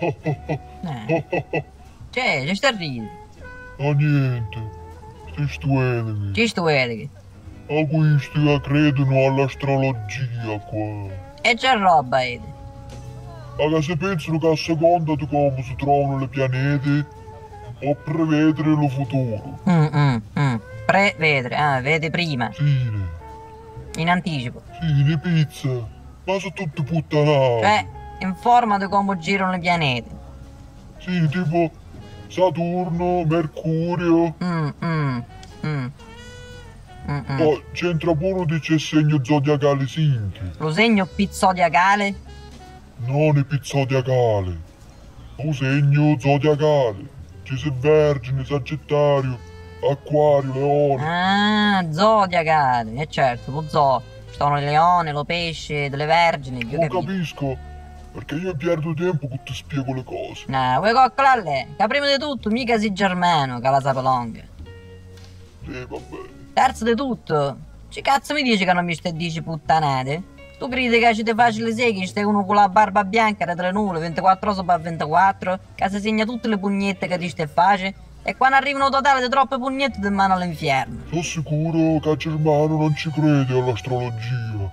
Eh. C'è, ci sta a ridere. Ah niente, sti stuelli. Ci che. A questi che credono all'astrologia qua. E c'è roba, Ede. Ma che se pensano che a seconda di come si trovano le pianeti, può prevedere lo futuro. Mm, mm, mm. Prevedere, ah, vedi prima, Sì, in anticipo. sì, le pizze. Ma sono tutte puttanate. Cioè, informa di come girano i pianeti. Sì, tipo Saturno, Mercurio. Mm, mm, mm. Mm, mm. Poi c'entra pure dice il segno zodiacale Sinti. Lo segno P zodiacale? Non il zodiacale. Un segno zodiacale. Ci sei Vergine, Sagittario, Acquario, Leone. Ah, zodiacale. E certo, lo zoo. Ci sono il leone, lo pesce, delle vergini, Non capito. capisco perché io perdo tempo che ti spiego le cose. No, vuoi coccolare? Che prima di tutto mica sei germano, che la sape longa. Sì, vabbè. Terzo di tutto, ci cazzo mi dici che non mi stai dici puttanate? Tu credi che ci te facile seghi, stai uno con la barba bianca da tre nulle, 24 ore per 24, che si segna tutte le pugnette che ti stai face, e quando arrivano un totale di troppe pugnette ti mano all'inferno. Sono sicuro che a Germano non ci crede all'astrologia.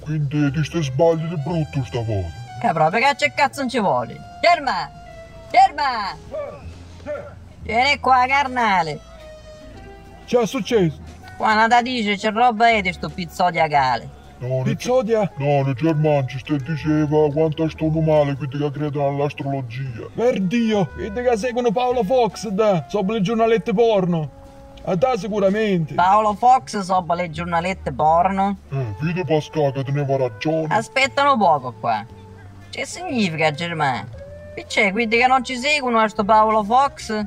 Quindi ti stai sbagli di brutto stavolta. Che proprio che c'è cazzo non ci vuole? Germa! Germa! Vieni qua, carnale! C'è successo? Quando ti dice c'è roba e di sto pizzo diacale. No, ne Pizzodia? No, nei Germani ci stai diceva quanto stanno male quelli che credono all'astrologia. Per Dio, vedi che seguono Paolo Fox da, sopra le giornalette porno. A te sicuramente. Paolo Fox sopra le giornalette porno. Eh, vedi Pascal che teneva ragione. Aspettano poco qua. Che significa Germania? Che c'è, quelli che non ci seguono a sto Paolo Fox?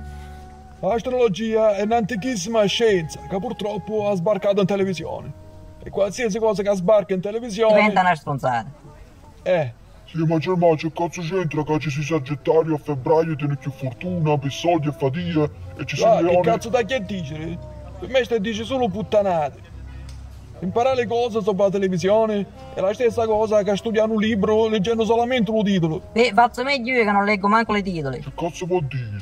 L'astrologia è un'antichissima scienza che purtroppo ha sbarcato in televisione. E qualsiasi cosa che sbarca in televisione... Diventa una stronzata. Eh, Sì, ma Germano che cazzo c'entra che ci si Sagittario a febbraio tiene più fortuna, per soldi e fatica e ci si va, che cazzo da che dici? Per me stai dici solo puttanate. Imparare le cose sopra la televisione è la stessa cosa che studiare un libro leggendo solamente un titolo. Beh, faccio meglio io che non leggo manco le titoli. Che cazzo vuol dire?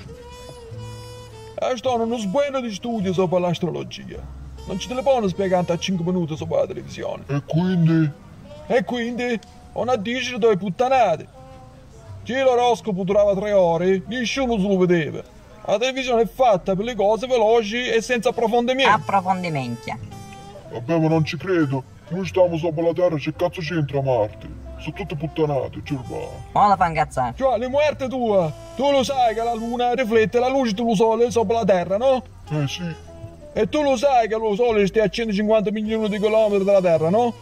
E sto uno sbueno di studio sopra l'astrologia. Non ci te le può spiegare a 5 minuti sopra la televisione. E quindi? E quindi una dice dove puttanate. Che l'oroscopo durava tre ore, nessuno se lo vedeva. La televisione è fatta per le cose veloci e senza approfondimento. Approfondimenti. Vabbè, ma non ci credo. Noi stiamo sopra la Terra, che cazzo c'entra Marte? Sono tutte puttanate, Germano. Mo la fa incazzare. Cioè, le muerte tua, tu lo sai che la luna riflette la luce dello sole sopra la terra, no? Eh sì, E tu lo sai che lo sole sta a 150 milioni di chilometri dalla terra, no?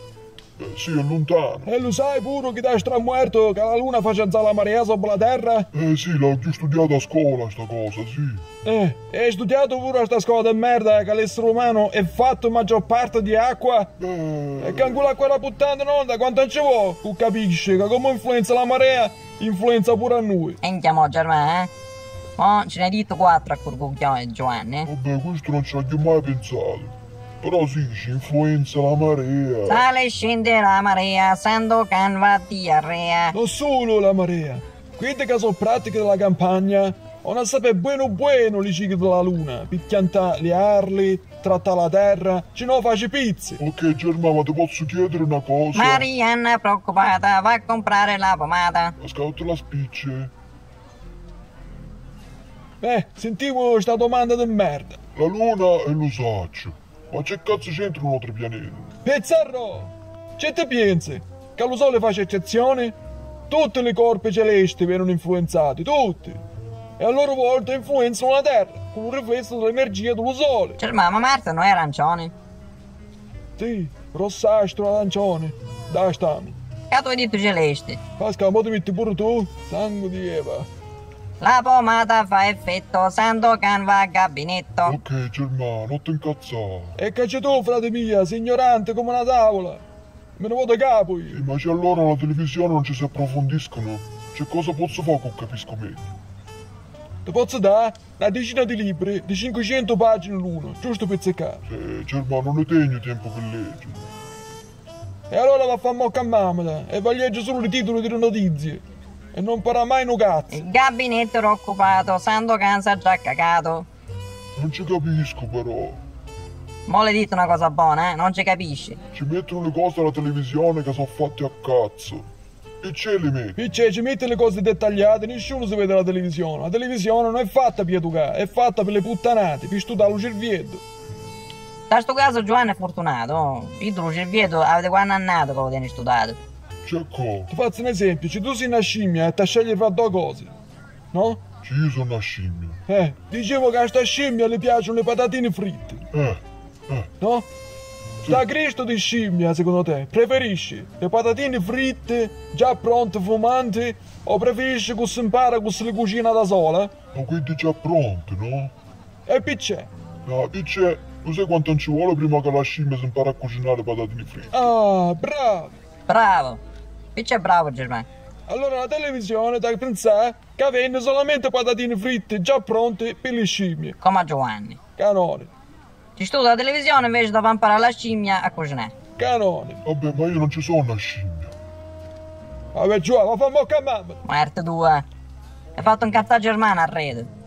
Eh, sì, è lontano. E lo sai pure che da stramuerto che la luna fa alzare la marea sopra la terra? Eh sì, l'ho già studiata a scuola sta cosa, sì. Eh, hai studiato pure a sta scuola di merda che l'essere umano è fatto in maggior parte di acqua? Eh, E che ancora quella puttana non da quanto ci vuoi? Tu capisci che come influenza la marea, influenza pure a noi. E chiamò Germania, eh? Mo ce ne hai detto quattro a Curcucchione Giovanni, eh? vabbè, questo non ci avevo mai pensato. Però sì, ci influenza la marea. Sale e scende la marea, Sandokan va diarrea. Non solo la marea. Queste che sono pratiche della campagna, non sapere buono buono i cicli della luna, per piantare le arli, trattare la terra, ci no face pizze. Ok, Germano, ma ti posso chiedere una cosa? Marianna preoccupata va a comprare la pomata. Ascolta la spicce. Eh, sentivo sta domanda di merda. La Luna è l'usaggio. Ma che cazzo c'entra un altro pianeta? Pezzarro! C'è te pensi? Che lo sole face eccezione? Tutte le corpi celesti vengono influenzate, tutte. E a loro volta influenzano la Terra, con un riflesso dell'energia dello sole. Germania, ma Marta non è arancione? Sì, rossastro, arancione. Da stiamo. Che tu hai detto celeste? Pascal, mo ti metti pure tu? Sangue di Eva. La pomata fa effetto, Sandokan va a gabinetto. Ok, Germano, non ti incazzare. E che c'è tu, frate mia, sei ignorante come una tavola. Me ne vado a capo io. Eh, ma se allora la televisione non ci si approfondiscono, c'è cosa posso fare che capisco meglio? Ti posso dare una decina di libri di 500 pagine l'uno, giusto per zeccare. Eh, Germano, non ne tengo tempo per leggere. E allora va a fare mocca a mamma e va a leggere solo i titoli delle notizie. E non farà mai un cazzo. Il gabinetto era occupato, Sandokan è già cagato. Non ci capisco però. Mo le dite una cosa buona, eh? Non ci capisci. Ci mettono le cose alla televisione che sono fatte a cazzo. E ce li metti? Picce, ci mette le cose dettagliate, nessuno si vede la televisione. La televisione non è fatta per educare, è fatta per le puttanate, per studiare lo cervietto. Da sto caso Giovanni è fortunato. Oh. Io lo cervieto avete quando annato che lo tieni studiato. C'è co? Ti faccio un esempio, se tu sei una scimmia e ti scegli fra due cose, no? Ci io sono una scimmia. Eh, dicevo che a sta scimmia le piacciono le patatine fritte, Eh, eh. no? Da Cristo di scimmia, secondo te, preferisci le patatine fritte, già pronte, fumanti, o preferisci che si impara che se le cucina da sola? Ma quindi già pronte, no? E piccè. No, dice, lo sai quanto non ci vuole prima che la scimmia si impara a cucinare patatine fritte? Ah, bravo! Bravo. Qui c'è bravo Germano. Allora la televisione da pensare che vende solamente patatine fritte già pronte per le scimmie. Come a Giovanni. Canone, Ci studia la televisione invece dopo imparare la scimmia a cucinare. canone. Vabbè, ma io non ci sono una scimmia. Vabbè, giù, ma fammo a mamma. Ma erte due. Hai fatto un cazzà germano a rete.